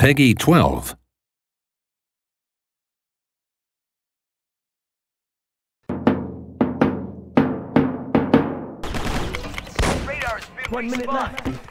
Peggy 12. One minute left.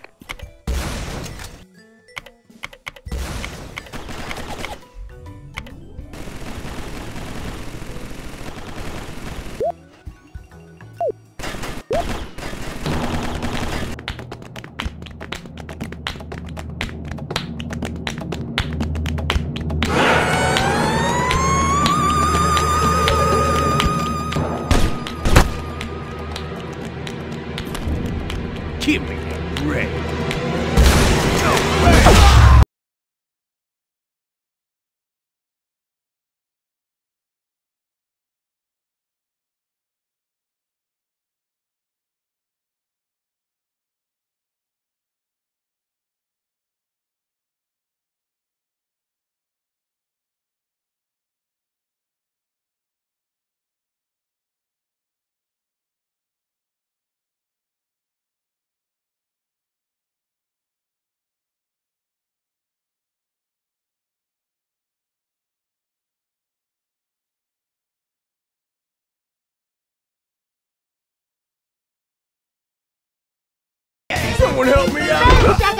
Give me. Someone help me out!